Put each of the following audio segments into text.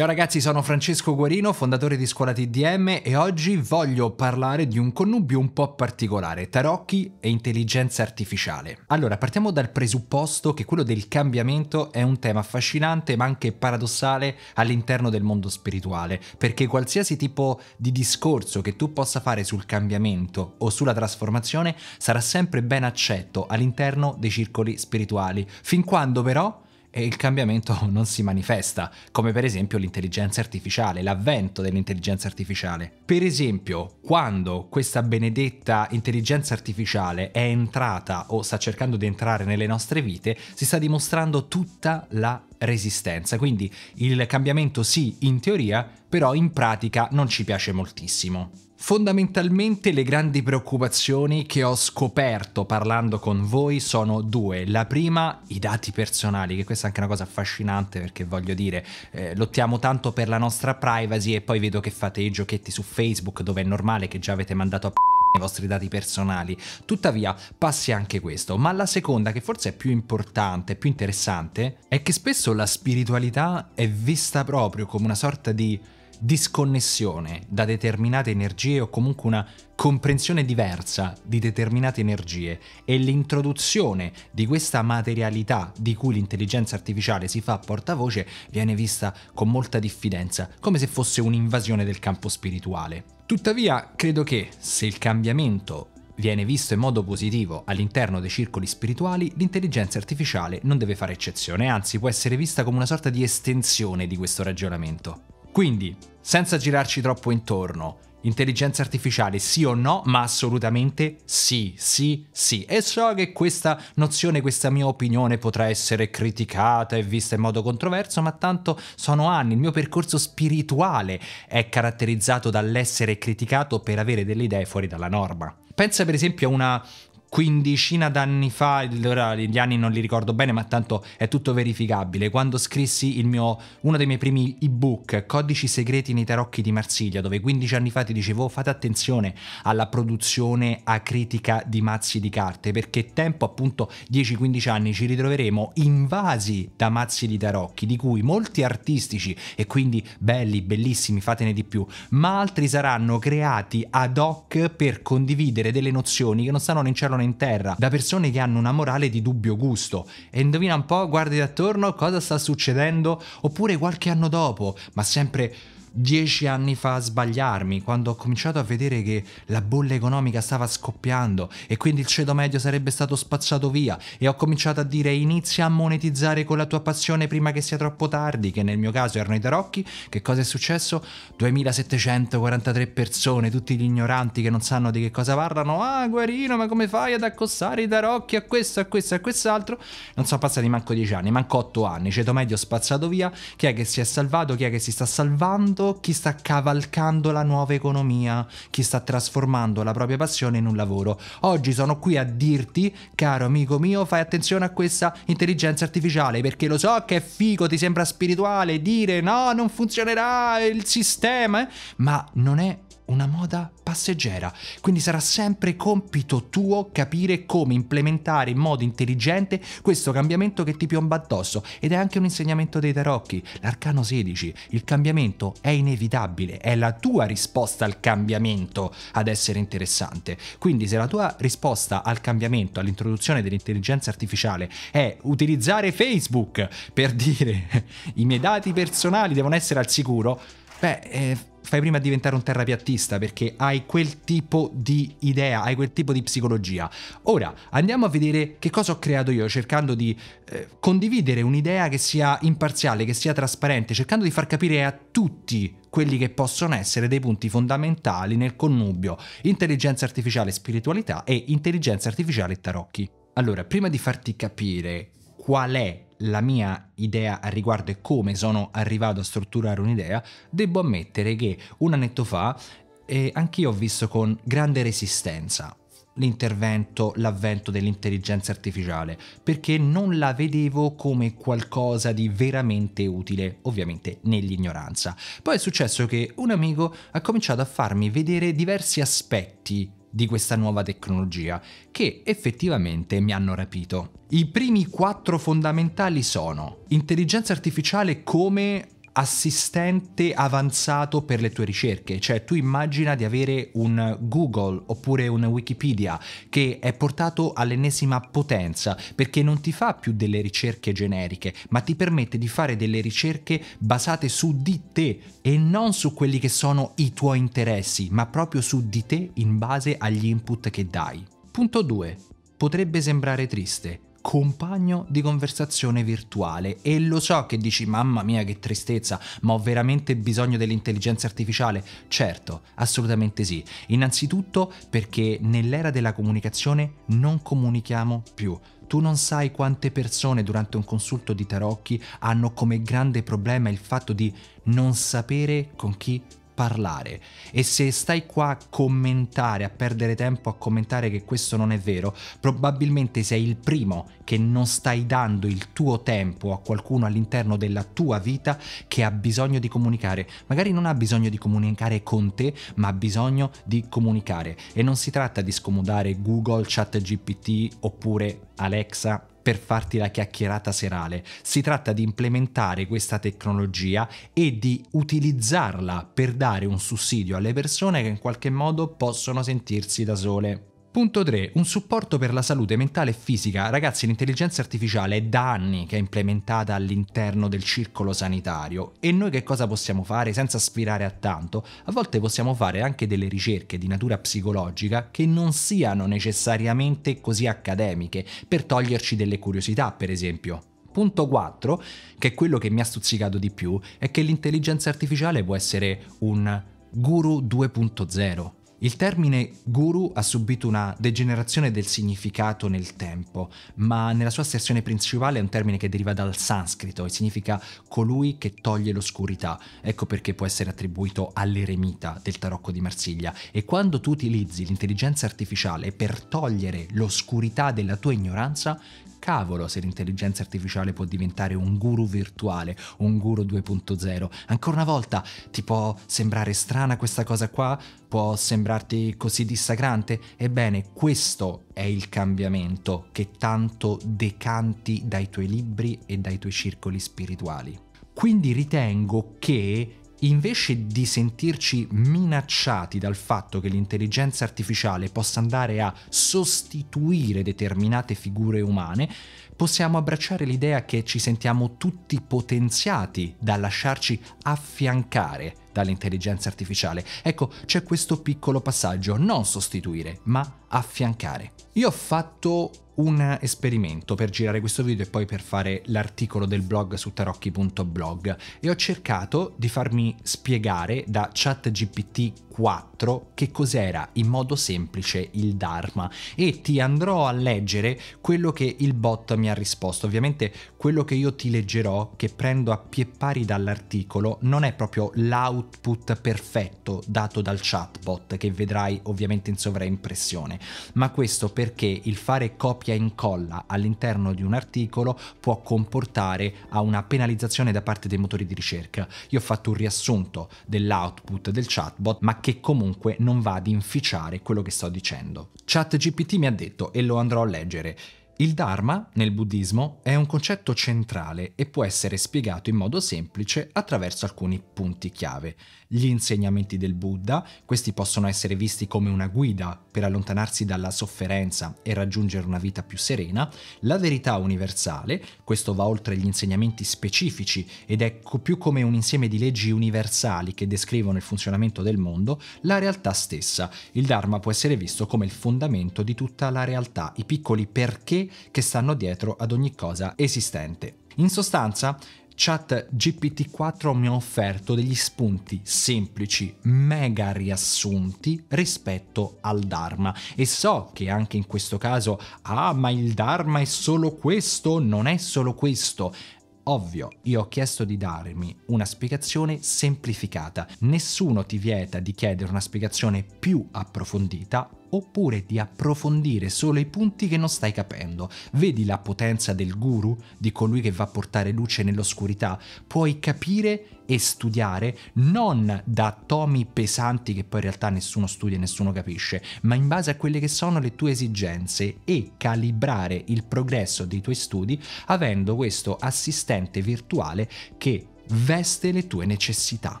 Ciao ragazzi, sono Francesco Guarino, fondatore di Scuola TDM e oggi voglio parlare di un connubio un po' particolare, tarocchi e intelligenza artificiale. Allora, partiamo dal presupposto che quello del cambiamento è un tema affascinante ma anche paradossale all'interno del mondo spirituale, perché qualsiasi tipo di discorso che tu possa fare sul cambiamento o sulla trasformazione sarà sempre ben accetto all'interno dei circoli spirituali, fin quando però e il cambiamento non si manifesta, come per esempio l'intelligenza artificiale, l'avvento dell'intelligenza artificiale. Per esempio, quando questa benedetta intelligenza artificiale è entrata o sta cercando di entrare nelle nostre vite, si sta dimostrando tutta la resistenza. Quindi il cambiamento sì, in teoria, però in pratica non ci piace moltissimo. Fondamentalmente le grandi preoccupazioni che ho scoperto parlando con voi sono due. La prima, i dati personali, che questa è anche una cosa affascinante perché voglio dire, eh, lottiamo tanto per la nostra privacy e poi vedo che fate i giochetti su Facebook dove è normale che già avete mandato a i vostri dati personali. Tuttavia, passi anche questo. Ma la seconda, che forse è più importante, più interessante, è che spesso la spiritualità è vista proprio come una sorta di disconnessione da determinate energie o comunque una comprensione diversa di determinate energie e l'introduzione di questa materialità di cui l'intelligenza artificiale si fa portavoce viene vista con molta diffidenza, come se fosse un'invasione del campo spirituale. Tuttavia, credo che se il cambiamento viene visto in modo positivo all'interno dei circoli spirituali, l'intelligenza artificiale non deve fare eccezione, anzi può essere vista come una sorta di estensione di questo ragionamento. Quindi, senza girarci troppo intorno, intelligenza artificiale sì o no, ma assolutamente sì, sì, sì. E so che questa nozione, questa mia opinione potrà essere criticata e vista in modo controverso, ma tanto sono anni, il mio percorso spirituale è caratterizzato dall'essere criticato per avere delle idee fuori dalla norma. Pensa per esempio a una quindicina d'anni fa, ora gli anni non li ricordo bene, ma tanto è tutto verificabile, quando scrissi mio, uno dei miei primi ebook, Codici segreti nei tarocchi di Marsiglia, dove 15 anni fa ti dicevo fate attenzione alla produzione acritica di mazzi di carte, perché tempo appunto 10-15 anni ci ritroveremo invasi da mazzi di tarocchi, di cui molti artistici e quindi belli, bellissimi, fatene di più, ma altri saranno creati ad hoc per condividere delle nozioni che non stanno né in cielo né in terra, da persone che hanno una morale di dubbio gusto. E indovina un po', guardi attorno cosa sta succedendo, oppure qualche anno dopo, ma sempre dieci anni fa a sbagliarmi, quando ho cominciato a vedere che la bolla economica stava scoppiando e quindi il ceto medio sarebbe stato spazzato via e ho cominciato a dire inizia a monetizzare con la tua passione prima che sia troppo tardi, che nel mio caso erano i tarocchi, che cosa è successo? 2743 persone, tutti gli ignoranti che non sanno di che cosa parlano, ah Guarino ma come fai ad accostare i tarocchi a questo, a questo, a quest'altro? Non sono passati manco dieci anni, manco otto anni, ceto medio spazzato via, chi è che si è salvato, chi è che si sta salvando? Mondo chi sta cavalcando la nuova economia, chi sta trasformando la propria passione in un lavoro. Oggi sono qui a dirti, caro amico mio, fai attenzione a questa intelligenza artificiale perché lo so che è figo, ti sembra spirituale dire no, non funzionerà il sistema, eh? ma non è una moda passeggera, quindi sarà sempre compito tuo capire come implementare in modo intelligente questo cambiamento che ti piomba addosso. Ed è anche un insegnamento dei tarocchi, l'arcano 16, il cambiamento è inevitabile, è la tua risposta al cambiamento ad essere interessante, quindi se la tua risposta al cambiamento, all'introduzione dell'intelligenza artificiale è utilizzare Facebook per dire i miei dati personali devono essere al sicuro, beh, eh, fai prima a diventare un terrapiattista perché hai quel tipo di idea, hai quel tipo di psicologia. Ora andiamo a vedere che cosa ho creato io cercando di eh, condividere un'idea che sia imparziale, che sia trasparente, cercando di far capire a tutti quelli che possono essere dei punti fondamentali nel connubio intelligenza artificiale e spiritualità e intelligenza artificiale e tarocchi. Allora, prima di farti capire qual è la mia idea al riguardo e come sono arrivato a strutturare un'idea, devo ammettere che un annetto fa eh, anch'io ho visto con grande resistenza l'intervento, l'avvento dell'intelligenza artificiale, perché non la vedevo come qualcosa di veramente utile, ovviamente nell'ignoranza. Poi è successo che un amico ha cominciato a farmi vedere diversi aspetti di questa nuova tecnologia che effettivamente mi hanno rapito. I primi quattro fondamentali sono intelligenza artificiale come assistente avanzato per le tue ricerche, cioè tu immagina di avere un Google oppure un Wikipedia che è portato all'ennesima potenza perché non ti fa più delle ricerche generiche, ma ti permette di fare delle ricerche basate su di te e non su quelli che sono i tuoi interessi, ma proprio su di te in base agli input che dai. Punto 2. Potrebbe sembrare triste, compagno di conversazione virtuale e lo so che dici mamma mia che tristezza, ma ho veramente bisogno dell'intelligenza artificiale? Certo, assolutamente sì. Innanzitutto perché nell'era della comunicazione non comunichiamo più. Tu non sai quante persone durante un consulto di tarocchi hanno come grande problema il fatto di non sapere con chi parlare e se stai qua a commentare, a perdere tempo a commentare che questo non è vero, probabilmente sei il primo che non stai dando il tuo tempo a qualcuno all'interno della tua vita che ha bisogno di comunicare. Magari non ha bisogno di comunicare con te, ma ha bisogno di comunicare e non si tratta di scomodare Google, ChatGPT oppure Alexa per farti la chiacchierata serale. Si tratta di implementare questa tecnologia e di utilizzarla per dare un sussidio alle persone che in qualche modo possono sentirsi da sole. Punto 3. Un supporto per la salute mentale e fisica. Ragazzi, l'intelligenza artificiale è da anni che è implementata all'interno del circolo sanitario e noi che cosa possiamo fare senza aspirare a tanto? A volte possiamo fare anche delle ricerche di natura psicologica che non siano necessariamente così accademiche per toglierci delle curiosità, per esempio. Punto 4, che è quello che mi ha stuzzicato di più, è che l'intelligenza artificiale può essere un guru 2.0 il termine guru ha subito una degenerazione del significato nel tempo, ma nella sua sezione principale è un termine che deriva dal sanscrito e significa colui che toglie l'oscurità. Ecco perché può essere attribuito all'eremita del tarocco di Marsiglia. E quando tu utilizzi l'intelligenza artificiale per togliere l'oscurità della tua ignoranza, cavolo se l'intelligenza artificiale può diventare un guru virtuale, un guru 2.0. Ancora una volta ti può sembrare strana questa cosa qua? Può sembrarti così dissacrante? Ebbene, questo è il cambiamento che tanto decanti dai tuoi libri e dai tuoi circoli spirituali. Quindi ritengo che invece di sentirci minacciati dal fatto che l'intelligenza artificiale possa andare a sostituire determinate figure umane, possiamo abbracciare l'idea che ci sentiamo tutti potenziati da lasciarci affiancare dall'intelligenza artificiale. Ecco, c'è questo piccolo passaggio, non sostituire, ma affiancare. Io ho fatto un esperimento per girare questo video e poi per fare l'articolo del blog su tarocchi.blog e ho cercato di farmi spiegare da ChatGPT 4 che cos'era in modo semplice il Dharma e ti andrò a leggere quello che il bot mi ha risposto. Ovviamente quello che io ti leggerò, che prendo a pie pari dall'articolo, non è proprio l'output perfetto dato dal chatbot che vedrai ovviamente in sovraimpressione, ma questo perché il fare copia e incolla all'interno di un articolo può comportare a una penalizzazione da parte dei motori di ricerca. Io ho fatto un riassunto dell'output del chatbot, ma che comunque non va ad inficiare quello che sto dicendo. ChatGPT mi ha detto, e lo andrò a leggere, il Dharma, nel buddismo, è un concetto centrale e può essere spiegato in modo semplice attraverso alcuni punti chiave. Gli insegnamenti del Buddha, questi possono essere visti come una guida per allontanarsi dalla sofferenza e raggiungere una vita più serena, la verità universale, questo va oltre gli insegnamenti specifici ed è più come un insieme di leggi universali che descrivono il funzionamento del mondo, la realtà stessa. Il Dharma può essere visto come il fondamento di tutta la realtà, i piccoli perché che stanno dietro ad ogni cosa esistente. In sostanza, Chat GPT-4 mi ha offerto degli spunti semplici, mega riassunti rispetto al Dharma. E so che anche in questo caso, ah ma il Dharma è solo questo, non è solo questo, Ovvio, io ho chiesto di darmi una spiegazione semplificata. Nessuno ti vieta di chiedere una spiegazione più approfondita oppure di approfondire solo i punti che non stai capendo. Vedi la potenza del guru, di colui che va a portare luce nell'oscurità? Puoi capire e studiare non da tomi pesanti che poi in realtà nessuno studia e nessuno capisce, ma in base a quelle che sono le tue esigenze e calibrare il progresso dei tuoi studi avendo questo assistente virtuale che veste le tue necessità.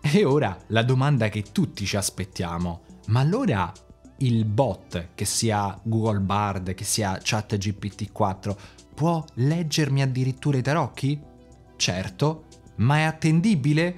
E ora la domanda che tutti ci aspettiamo, ma allora il bot, che sia Google Bard, che sia ChatGPT4, può leggermi addirittura i tarocchi? Certo, ma è attendibile?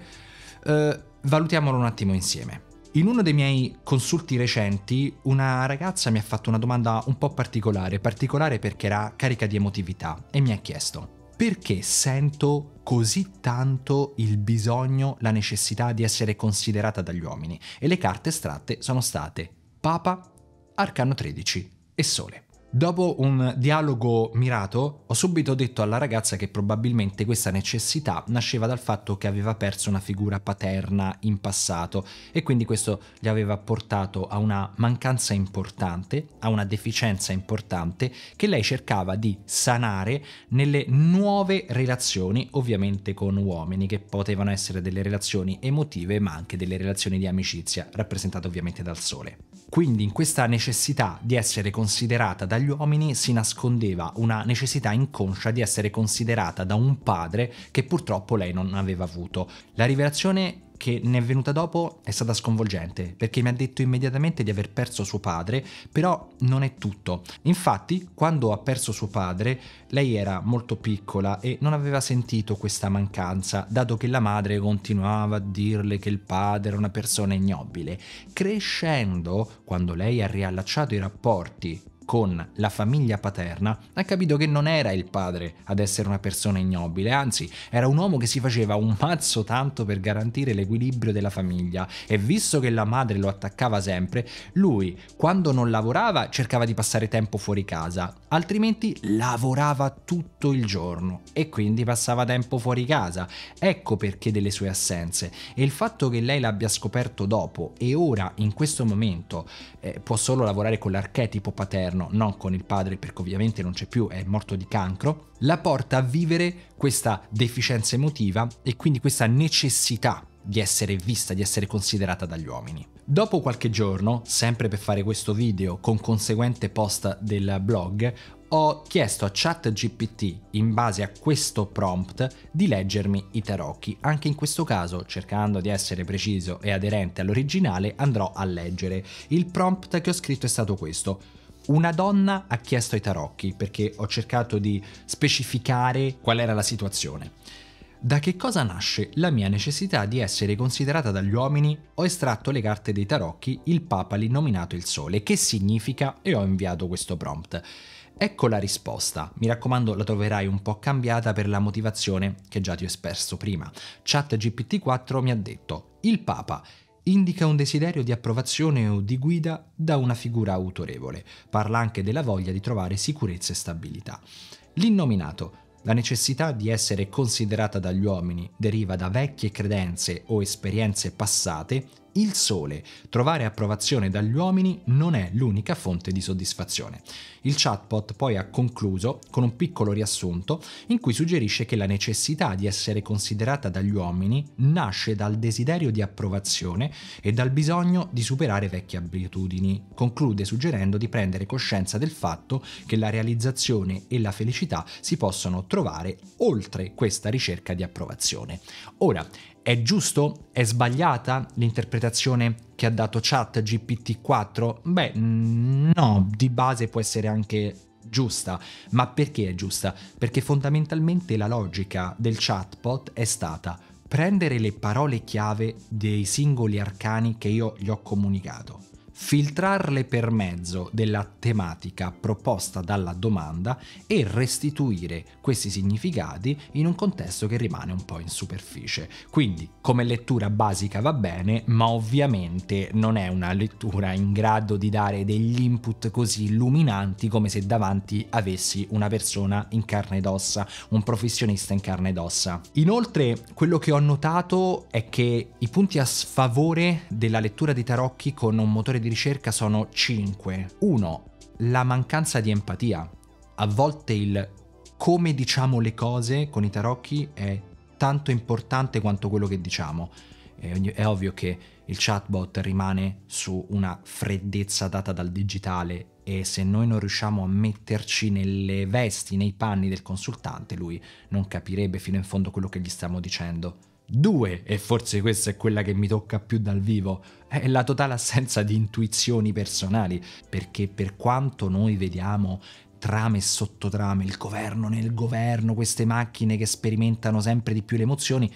Uh, valutiamolo un attimo insieme. In uno dei miei consulti recenti una ragazza mi ha fatto una domanda un po' particolare, particolare perché era carica di emotività e mi ha chiesto perché sento così tanto il bisogno, la necessità di essere considerata dagli uomini e le carte estratte sono state Papa, Arcano 13 e Sole. Dopo un dialogo mirato, ho subito detto alla ragazza che probabilmente questa necessità nasceva dal fatto che aveva perso una figura paterna in passato e quindi questo gli aveva portato a una mancanza importante, a una deficienza importante che lei cercava di sanare nelle nuove relazioni, ovviamente con uomini, che potevano essere delle relazioni emotive ma anche delle relazioni di amicizia, rappresentate ovviamente dal sole. Quindi in questa necessità di essere considerata dagli uomini si nascondeva una necessità inconscia di essere considerata da un padre che purtroppo lei non aveva avuto. La rivelazione che ne è venuta dopo è stata sconvolgente perché mi ha detto immediatamente di aver perso suo padre, però non è tutto. Infatti, quando ha perso suo padre, lei era molto piccola e non aveva sentito questa mancanza, dato che la madre continuava a dirle che il padre era una persona ignobile. Crescendo, quando lei ha riallacciato i rapporti con la famiglia paterna, ha capito che non era il padre ad essere una persona ignobile, anzi era un uomo che si faceva un mazzo tanto per garantire l'equilibrio della famiglia e visto che la madre lo attaccava sempre, lui quando non lavorava cercava di passare tempo fuori casa, altrimenti lavorava tutto il giorno e quindi passava tempo fuori casa. Ecco perché delle sue assenze e il fatto che lei l'abbia scoperto dopo e ora in questo momento eh, può solo lavorare con l'archetipo paterno materno, non con il padre perché ovviamente non c'è più, è morto di cancro, la porta a vivere questa deficienza emotiva e quindi questa necessità di essere vista, di essere considerata dagli uomini. Dopo qualche giorno, sempre per fare questo video con conseguente post del blog, ho chiesto a ChatGPT, in base a questo prompt, di leggermi i tarocchi. Anche in questo caso, cercando di essere preciso e aderente all'originale, andrò a leggere. Il prompt che ho scritto è stato questo una donna ha chiesto ai tarocchi perché ho cercato di specificare qual era la situazione. Da che cosa nasce la mia necessità di essere considerata dagli uomini? Ho estratto le carte dei tarocchi, il Papa lì nominato il Sole, che significa e ho inviato questo prompt. Ecco la risposta, mi raccomando la troverai un po' cambiata per la motivazione che già ti ho espresso prima. ChatGPT4 mi ha detto, il Papa indica un desiderio di approvazione o di guida da una figura autorevole. Parla anche della voglia di trovare sicurezza e stabilità. L'innominato. La necessità di essere considerata dagli uomini deriva da vecchie credenze o esperienze passate il sole, trovare approvazione dagli uomini non è l'unica fonte di soddisfazione. Il chatbot poi ha concluso con un piccolo riassunto in cui suggerisce che la necessità di essere considerata dagli uomini nasce dal desiderio di approvazione e dal bisogno di superare vecchie abitudini. Conclude suggerendo di prendere coscienza del fatto che la realizzazione e la felicità si possono trovare oltre questa ricerca di approvazione. Ora, è giusto? È sbagliata l'interpretazione che ha dato chat GPT-4? Beh, no, di base può essere anche giusta. Ma perché è giusta? Perché fondamentalmente la logica del chatbot è stata prendere le parole chiave dei singoli arcani che io gli ho comunicato filtrarle per mezzo della tematica proposta dalla domanda e restituire questi significati in un contesto che rimane un po' in superficie. Quindi come lettura basica va bene, ma ovviamente non è una lettura in grado di dare degli input così illuminanti come se davanti avessi una persona in carne ed ossa, un professionista in carne ed ossa. Inoltre quello che ho notato è che i punti a sfavore della lettura di tarocchi con un motore di di ricerca sono 5. 1. La mancanza di empatia. A volte il come diciamo le cose con i tarocchi è tanto importante quanto quello che diciamo. È, ovvio che il chatbot rimane su una freddezza data dal digitale e se noi non riusciamo a metterci nelle vesti, nei panni del consultante, lui non capirebbe fino in fondo quello che gli stiamo dicendo. Due, e forse questa è quella che mi tocca più dal vivo, è la totale assenza di intuizioni personali, perché per quanto noi vediamo trame e sottotrame, il governo nel governo, queste macchine che sperimentano sempre di più le emozioni,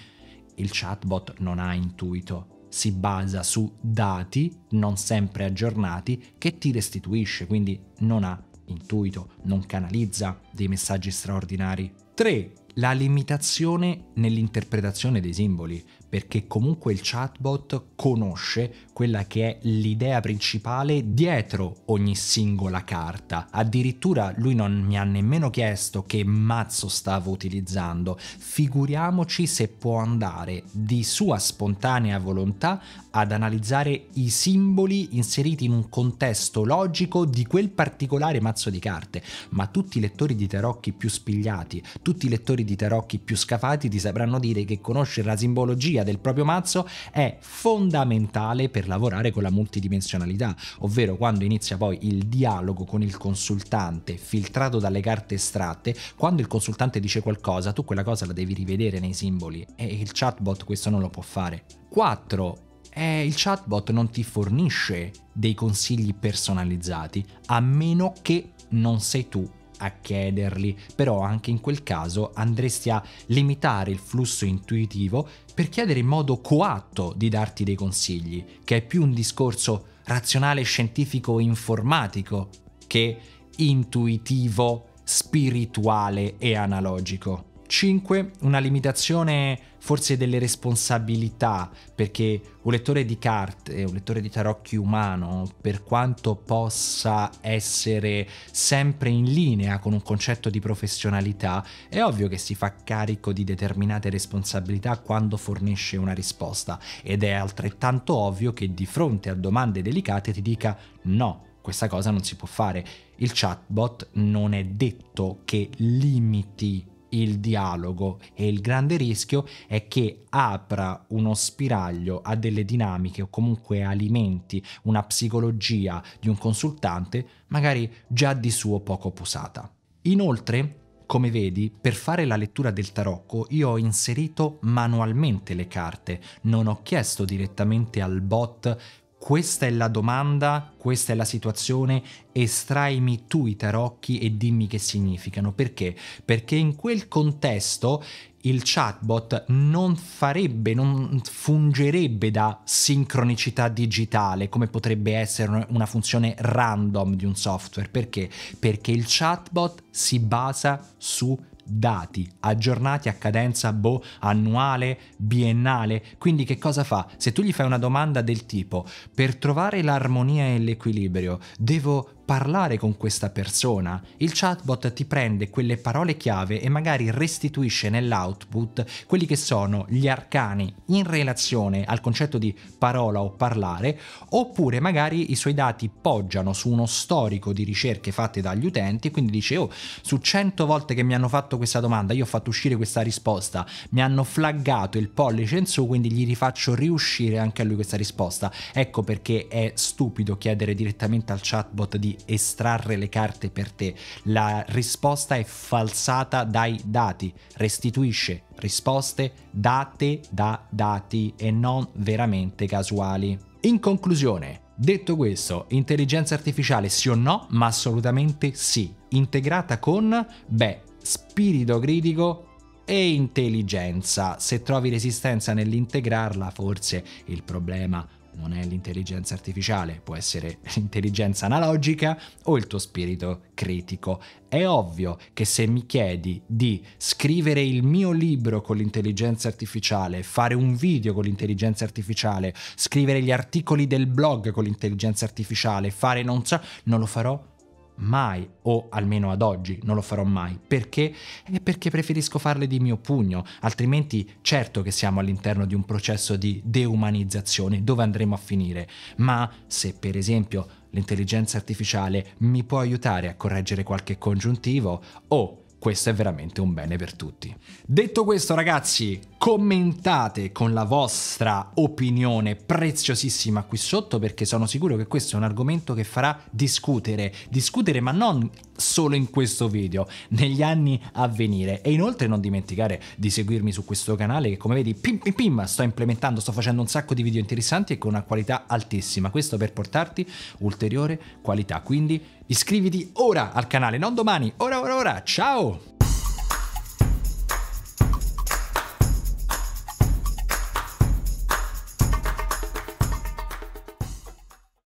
il chatbot non ha intuito, si basa su dati non sempre aggiornati che ti restituisce, quindi non ha intuito, non canalizza dei messaggi straordinari. 3 la limitazione nell'interpretazione dei simboli, perché comunque il chatbot conosce quella che è l'idea principale dietro ogni singola carta. Addirittura lui non mi ha nemmeno chiesto che mazzo stavo utilizzando, figuriamoci se può andare di sua spontanea volontà ad analizzare i simboli inseriti in un contesto logico di quel particolare mazzo di carte, ma tutti i lettori di tarocchi più spigliati, tutti i lettori di tarocchi più scafati ti sapranno dire che conoscere la simbologia del proprio mazzo è fondamentale per lavorare con la multidimensionalità, ovvero quando inizia poi il dialogo con il consultante filtrato dalle carte estratte, quando il consultante dice qualcosa, tu quella cosa la devi rivedere nei simboli e il chatbot questo non lo può fare. 4 eh, il chatbot non ti fornisce dei consigli personalizzati a meno che non sei tu a chiederli, però anche in quel caso andresti a limitare il flusso intuitivo per chiedere in modo coatto di darti dei consigli, che è più un discorso razionale, scientifico, informatico che intuitivo, spirituale e analogico. 5. Una limitazione forse delle responsabilità, perché un lettore di carte, un lettore di tarocchi umano, per quanto possa essere sempre in linea con un concetto di professionalità, è ovvio che si fa carico di determinate responsabilità quando fornisce una risposta ed è altrettanto ovvio che di fronte a domande delicate ti dica no, questa cosa non si può fare. Il chatbot non è detto che limiti il dialogo e il grande rischio è che apra uno spiraglio a delle dinamiche o comunque alimenti una psicologia di un consultante magari già di suo poco posata. Inoltre, come vedi, per fare la lettura del tarocco io ho inserito manualmente le carte, non ho chiesto direttamente al bot questa è la domanda, questa è la situazione, estraimi tu i tarocchi e dimmi che significano. Perché? Perché in quel contesto il chatbot non farebbe, non fungerebbe da sincronicità digitale come potrebbe essere una funzione random di un software. Perché? Perché il chatbot si basa su dati aggiornati a cadenza boh, annuale, biennale. Quindi che cosa fa? Se tu gli fai una domanda del tipo per trovare l'armonia e l'equilibrio devo parlare con questa persona, il chatbot ti prende quelle parole chiave e magari restituisce nell'output quelli che sono gli arcani in relazione al concetto di parola o parlare, oppure magari i suoi dati poggiano su uno storico di ricerche fatte dagli utenti e quindi dice oh, su 100 volte che mi hanno fatto questa domanda, io ho fatto uscire questa risposta, mi hanno flaggato il pollice in su, quindi gli rifaccio riuscire anche a lui questa risposta. Ecco perché è stupido chiedere direttamente al chatbot di estrarre le carte per te. La risposta è falsata dai dati, restituisce risposte date da dati e non veramente casuali. In conclusione, detto questo, intelligenza artificiale sì o no? Ma assolutamente sì. Integrata con, beh, spirito critico e intelligenza. Se trovi resistenza nell'integrarla, forse il problema non è l'intelligenza artificiale, può essere l'intelligenza analogica o il tuo spirito critico. È ovvio che se mi chiedi di scrivere il mio libro con l'intelligenza artificiale, fare un video con l'intelligenza artificiale, scrivere gli articoli del blog con l'intelligenza artificiale, fare non so, non lo farò mai, o almeno ad oggi non lo farò mai. Perché? È perché preferisco farle di mio pugno, altrimenti certo che siamo all'interno di un processo di deumanizzazione dove andremo a finire. Ma se per esempio l'intelligenza artificiale mi può aiutare a correggere qualche congiuntivo, oh, questo è veramente un bene per tutti. Detto questo ragazzi, commentate con la vostra opinione preziosissima qui sotto perché sono sicuro che questo è un argomento che farà discutere, discutere ma non solo in questo video, negli anni a venire. E inoltre non dimenticare di seguirmi su questo canale che come vedi pim pim pim sto implementando, sto facendo un sacco di video interessanti e con una qualità altissima, questo per portarti ulteriore qualità, quindi iscriviti ora al canale, non domani, ora ora ora, ciao!